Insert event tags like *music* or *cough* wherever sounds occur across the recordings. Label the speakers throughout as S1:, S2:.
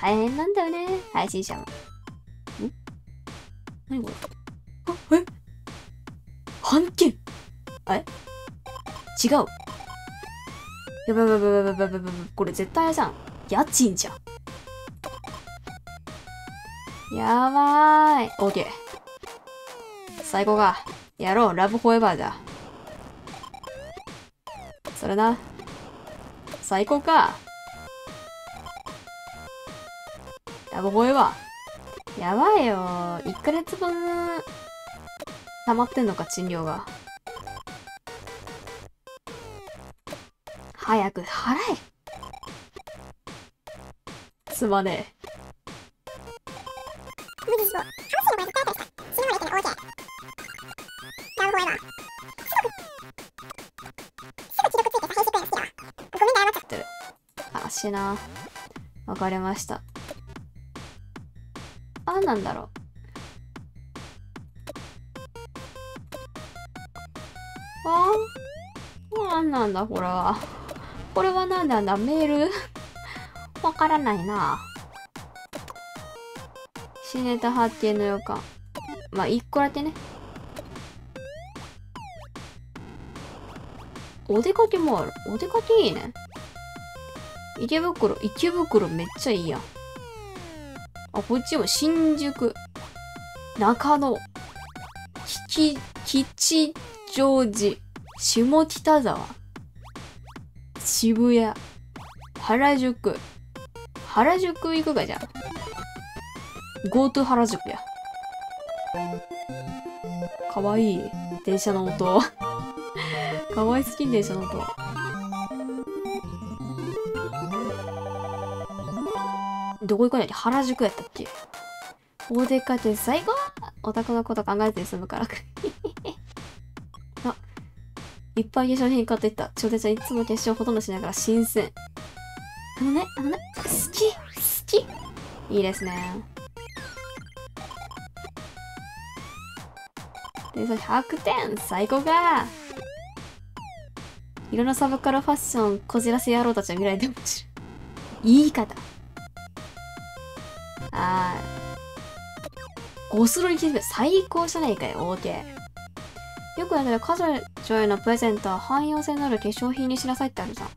S1: 大変なんだよね、配信者も。ん？何これ？あ、え？半券え？違う。やばいやばいやばいやばいやばいこれ絶対あれじゃん。家賃じゃん。やばーい。オーケー。最高か。やろう、ラブフォーエバーだ。それな。最高か。ラブフォーエバー。やばいよ。1ヶ月分、溜まってんのか、賃料が。早く払え。すまねえ。
S2: 無理し。
S1: な。わかりました。あ、なんだろう。あなんなんだ、これは。これはなんなんだ、メール？*laughs* わからないな。新ネタ発見の予感。まあ、一個だけね。お出かけもある。お出かけいいね。池袋、池袋めっちゃいいやん。あ、こっちも新宿、中野、き、吉祥寺、下北沢、渋谷、原宿。原宿行くかじゃん。GoTo 原宿や。かわいい。電車の音。*laughs* かわいすぎん電車の音。どこ行くんやっけ？原宿やったっけ？お出かけ最高オタクのこと考えて済むから。*laughs* あ、いっぱい化粧品買っていった。ちょうどちゃんいつも化粧ほとんどしながら新鮮。あのね、あのね、好き好きいいですね。で、それ100点最高かいろんなサブカルファッションこじらせ野郎たちは未来でも知る。言い方。あー。ゴスロリキス最高じゃないかよ、OK。よくやったら彼女へのプレゼントは汎用性のある化粧品にしなさいってあるじゃん。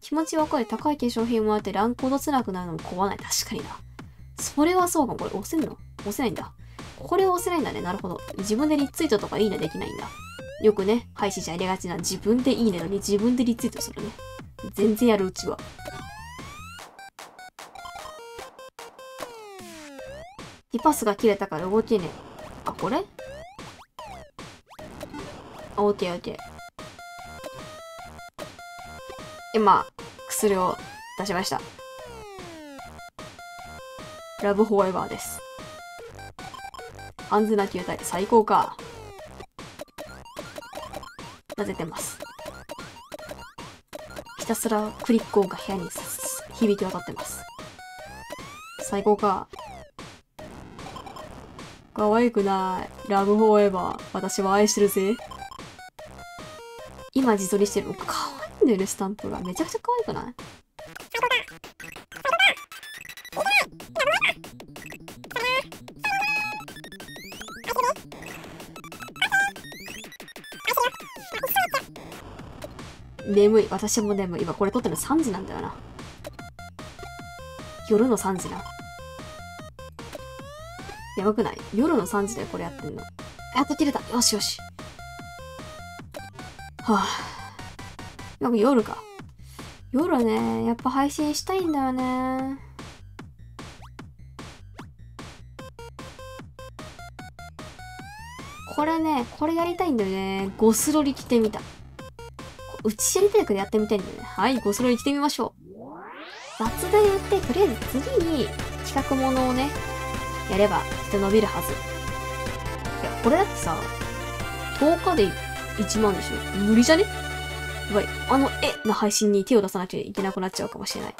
S1: 気持ちわかる高い化粧品もあってランク落ちなくなるのも怖ない。確かにな。それはそうかも。これ押せんの？押せないんだ。これを押せないんだね。なるほど。自分でリツイートとかいいねできないんだ。よくね、配信者やりがちな自分でいいねのに自分でリツイートするね。全然やるうちは。リパスが切れたから動けねえ。あ、これ？あ、オッケーオッケー。今、薬を出しました。ラブフォーエバーです。安全な球体、最高か。混ぜてます。ひたすらクリック音が部屋に響き渡ってます。最高か。可愛くない。ラブフォーエバー。私は愛してるぜ。今自撮りしてる。可愛いんだよね、スタンプが。めちゃくちゃ可愛くない？眠い。私も眠い。今これ撮ってるの3時なんだよな。夜の3時な。やばくない？夜の3時でこれやってんの？やっと切れた。よしよし。はぁ、なんか夜か。夜ね、やっぱ配信したいんだよね。これね、これやりたいんだよね。ゴスロリ着てみた。うちやりたいからやってみたいんだよね。はい、ゴスロリ着てみましょう。雑談やって、とりあえず次に企画ものをね、やれば、きっと伸びるはず。いや、これだってさ、10日で1万でしょ？無理じゃね？やばい。あの、えな配信に手を出さなきゃいけなくなっちゃうかもしれない。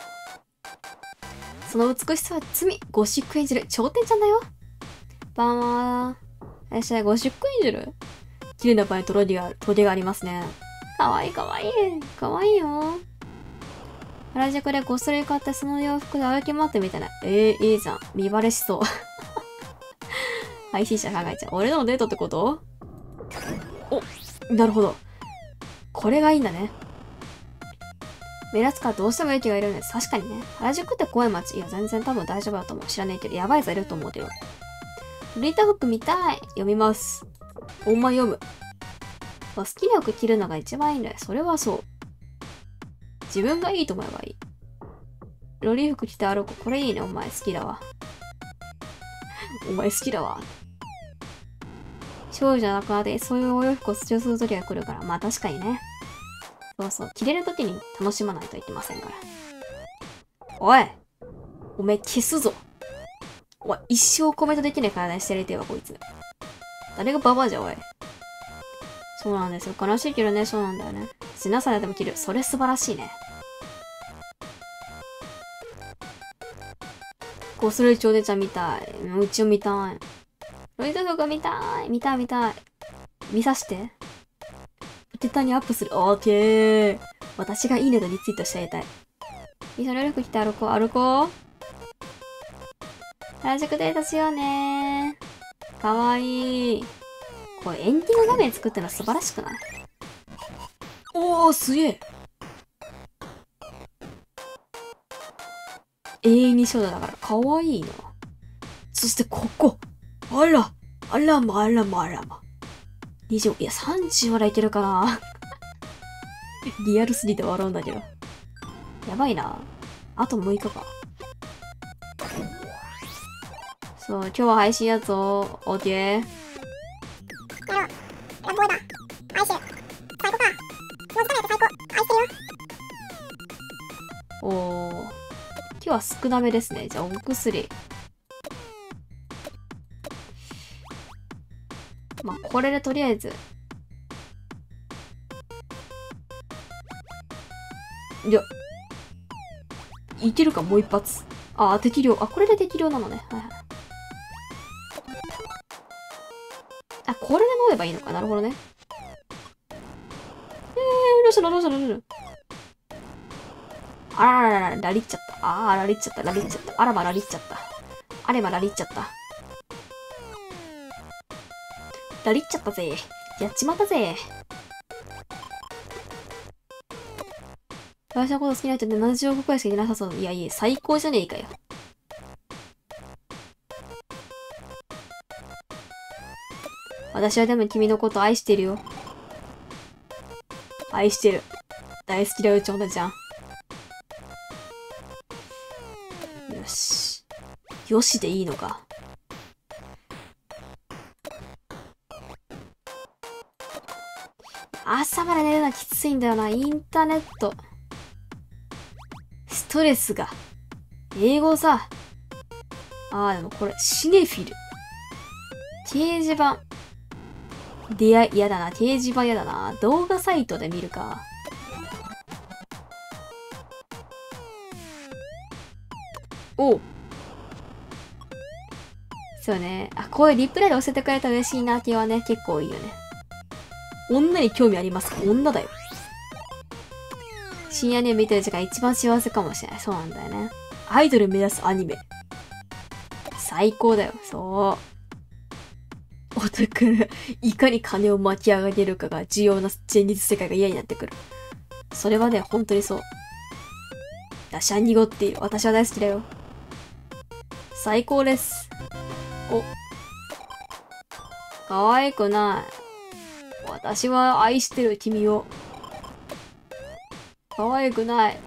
S1: その美しさは罪、ゴシックエンジェル、頂点ちゃんだよ。ばんはー。いらっしゃ、ゴシックエンジェル綺麗な場合にトゲがある、トゲがありますね。かわいいかわいい。かわいいよ。原宿でごっそり買ってその洋服で歩き回ってみたいな。えー、いいじゃん。見バレしそう。配信者考えちゃう。俺のデートってこと？お、なるほど。これがいいんだね。目立つからどうしても駅がいるんです。確かにね。原宿って怖い街。いや、全然多分大丈夫だと思う。知らないけど、やばいやついると思うけど。フリーター服見たい。読みます。ほんま読む。好きな服着るのが一番いいんだよ。それはそう。自分がいいと思えばいい。ロリー服着て歩く。これいいね。お前好きだわ。お前好きだわ。少女じゃなくなって、そういうお洋服を主張する時が来るから。まあ確かにね。そうそう。着れる時に楽しまないといけませんから。おいおめえ消すぞおい、一生コメントできない体してやりてえわ、こいつ。誰がババアじゃ、おい。そうなんですよ。悲しいけどね、そうなんだよね。品されても着る。それ素晴らしいね。ゴスルイチお姉ちゃん見たい。うちを見たい。ロイド服見たい。見たい見たい。見さして。ツイッタにアップする。オーケー。私がいいねとリツイートしてあげたい。一緒に服着て歩こう。歩こう。原宿デートしようねかわいい。これエンディング画面作ってるの素晴らしくない？おー、すげえ。永遠に少女だから、かわいいな。そしてここ。あら、あらま、あらま、あらま。20、いや、30までいけるかな。*laughs* リアルすぎて笑うんだけど。やばいな。あと6日か。そう、今日は配信やつを、オーケー。
S2: やろう。ラブボーイだ。愛してる。最高か。気持ちかないと最高。愛してるよ。
S1: おー。今日は少なめですね。じゃあ、お薬。これでとりあえず。いや。いけるか、もう一発。ああ、適量。あ、これで適量なのね。はいはい。あ、これで飲めばいいのか。なるほどね。えー、どうしたの？どうしたの？どうしたの？あらららら、ラリっちゃった。あー、ラリっちゃった、ラリっちゃった。あらま、ラリっちゃった。あれま、ラリっちゃった。ラリっちゃったぜ。やっちまったぜ。私のこと好きな人って70億くらいしかいなさそう。いやいや、最高じゃねえかよ。私はでも君のこと愛してるよ。愛してる。大好きだよ、ちょうどちゃん。よし。よしでいいのか。朝まで寝るのはきついんだよな。インターネット。ストレスが。英語さ。ああ、でもこれ、シネフィル。掲示板。出会い、嫌だな。掲示板嫌だな。動画サイトで見るか。おうそうね。あ、こういうリプレイで教えてくれたら嬉しいな系はね、結構いいよね。女に興味ありますか？女だよ。深夜に見てる時間一番幸せかもしれない。そうなんだよね。アイドル目指すアニメ。最高だよ。そう。オタク、いかに金を巻き上げるかが重要な現実世界が嫌になってくる。それはね、本当にそう。ダシャン濁っている。私は大好きだよ。最高です。お。可愛くない。私は愛してる君を。可愛くない。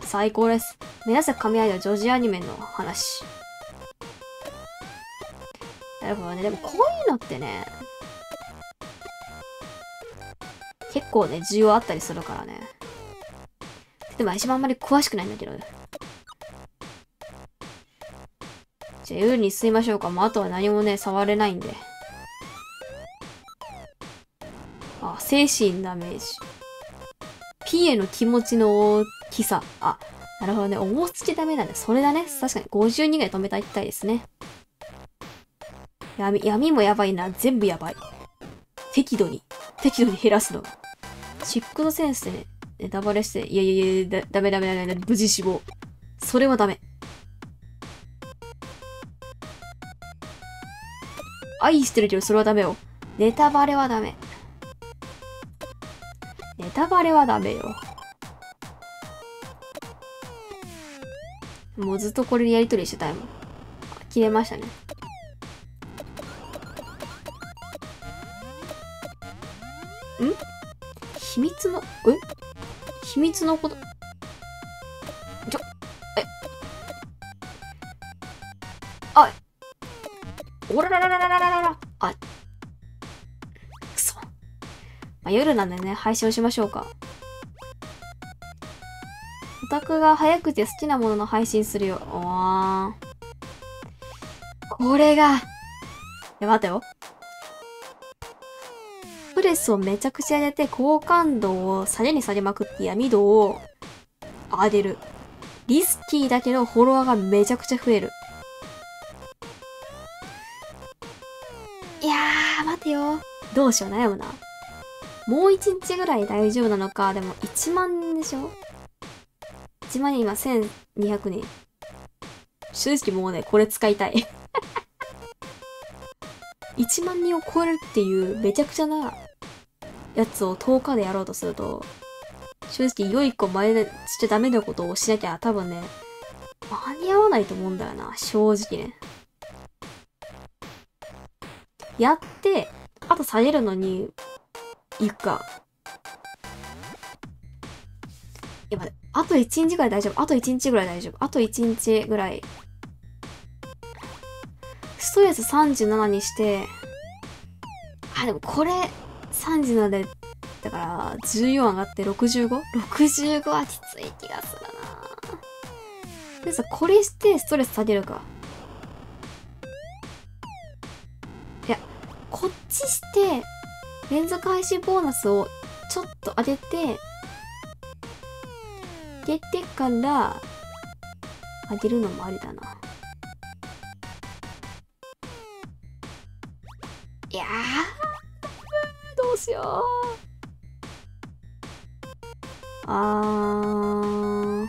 S1: 最高です。目指せ神アイドル女児アニメの話。なるほどね。でもこういうのってね、結構ね、需要あったりするからね。でも、一番あんまり詳しくないんだけど。じゃあ夜に進みましょうか。もうあとは何もね、触れないんで。精神ダメージ。P への気持ちの大きさ。あ、なるほどね。重つけダメだね。それだね。確かに52ぐらい止めたいたいですね。闇、闇もやばいな。全部やばい。適度に、適度に減らすの。シックのセンスでね、ネタバレして、いやいやいや、だダメダメダメダメ、無事死亡。それはダメ。愛してるけど、それはダメよ。ネタバレはダメ。ネタバレはダメよ。もうずっとこれでやりとりしてたいもん。あ切れましたね。ん？秘密の、え？秘密のこと、あ、夜なんでね、配信をしましょうか。オタクが早くて好きなものの配信するよ。お。これが、いや、待てよ。プレスをめちゃくちゃ入れて好感度を下げに下げまくって闇度を上げる。リスキーだけどフォロワーがめちゃくちゃ増える。いやー、待てよ。どうしよう悩むな。もう一日ぐらい大丈夫なのか。でも1万人でしょ ?1 万人今1200人。正直もうね、これ使いたい。*laughs* 1万人を超えるっていうめちゃくちゃなやつを10日でやろうとすると、正直良い子前でしちゃダメなことをしなきゃ多分ね、間に合わないと思うんだよな、正直ね。やって、あと下げるのに、行くか。いや、待って、あと1日ぐらい大丈夫。あと1日ぐらい大丈夫。あと1日ぐらい。ストレス37にして、あ、でもこれ、37で、だから、14上がって 65?65 はきつい気がするなでさ、これしてストレス下げるか。いや、こっちして、連続配信ボーナスをちょっと上げて、上げてから、上げるのもありだな。いやー、どうしよう。あー。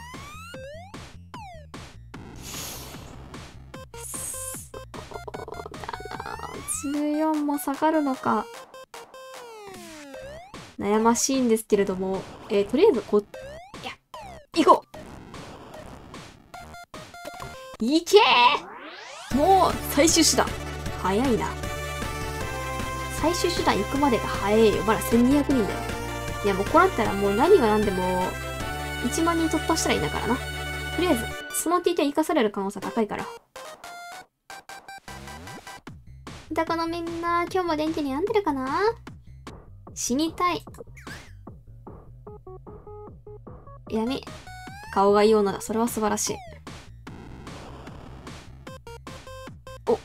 S1: そうだな。14も下がるのか。悩ましいんですけれども、えーとりあえずこ、いや、行こう行けーもう、最終手段。早いな。最終手段行くまでが早いよ。まだ1200人だよ。いや、もうこうなったらもう何が何でも、1万人突破したらいいんだからな。とりあえず、その TT 生かされる可能性高いから。だからみんな、今日も元気に病んでるかな？死にたい。闇。顔がいい女だ。それは素晴らしい。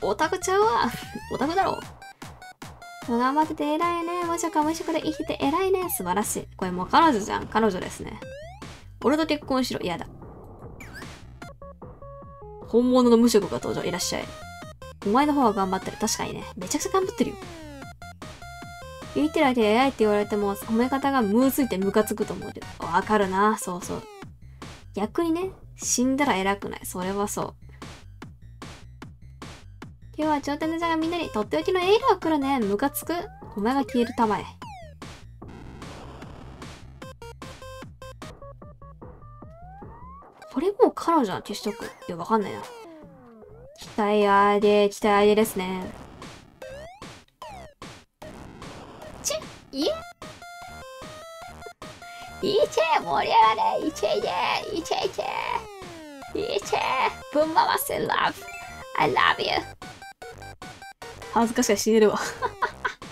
S1: お、オタクちゃうわ。*laughs* オタクだろ。頑張ってて偉いね。無職は無職で生きて偉いね。素晴らしい。これもう彼女じゃん。彼女ですね。俺と結婚しろ。嫌だ。本物の無職が登場。いらっしゃい。お前の方は頑張ってる。確かにね。めちゃくちゃ頑張ってるよ。言ってる相手偉いって言われても、褒め方がムーついてムカつくと思うけど。わかるな。そうそう。逆にね、死んだら偉くない。それはそう。今日は頂点の座がみんなにとっておきのエールを送るね。ムカつく。お前が消えるたまえ。これもう彼女は消しとく。いや、わかんないな。期待あれ、期待あれですね。ちいえいけ盛り上がれいけいけいけいけ。いけぶん回せ love. I love you. 恥ずかしい死ねるわ。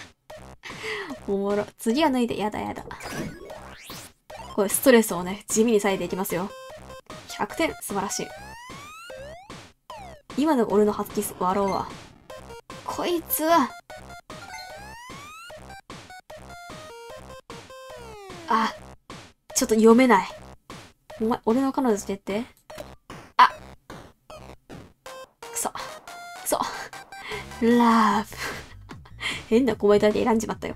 S1: *laughs* おもろ。次は脱いでやだやだ。これストレスをね地味に割いていきますよ。100点。素晴らしい。今の俺の発揮笑うわ。こいつはあちょっと読めないお前俺の彼女ってって？あくそくそラブ *laughs* 変なコメントで選んじまったよ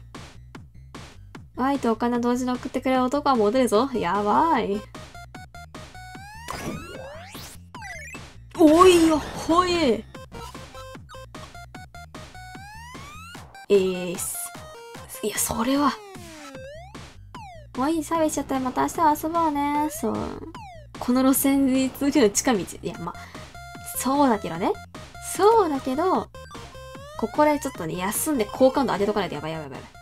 S1: 愛とお金同時に送ってくれる男はモテるぞ。やばい。おいよ、ほい。えーす。いや、それは。もういい、サービスしちゃったらまた明日は遊ぼうね。そう。この路線に通じる近道。いや、ま、そうだけどね。そうだけど、ここでちょっとね、休んで好感度上げとかないとやばいやばいやばい。